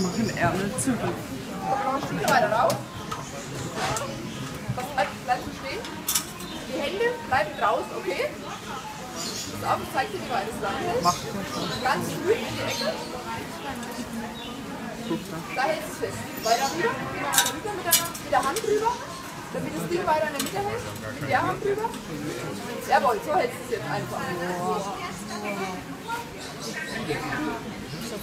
machen Ärmel zurück. Weiter bleibt, bleibst du stehen? Die Hände bleiben draußen, okay? Pass auf, ich zeig dir, wie weit es lang ist. Ganz früh in die Ecke. Da hältst du es fest. Weiter rüber. Mit der, mit der Hand rüber. Damit das Ding weiter in der Mitte hält. Mit der Hand rüber. Jawohl, so hältst du es jetzt einfach. Lecker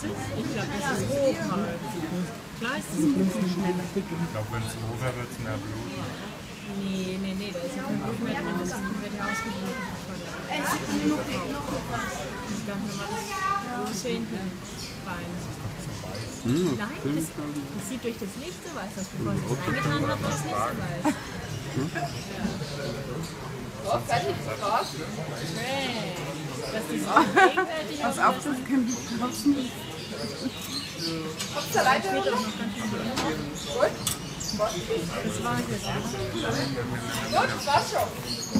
Ist es? Ich glaube, das ist roh halt. Klar ist es ein bisschen schneller. Ich glaube, wenn es wäre, wird es mehr Blut. Nee, nee, nee, da ist ja kein Blut mehr drin. Das wird ja ausgeglichen von der Das ist ganz normales große Hähnchenbein. Nein, das, das sieht durch das Licht so weiß aus. Bevor es reingetan wird, war es nicht so weiß. So, fertig, krass. Dass die so gegenwärtig Pass auf, das kann ich draußen. Kommst du Leiter runter? Gut. Das war jetzt. Gut, das war's schon.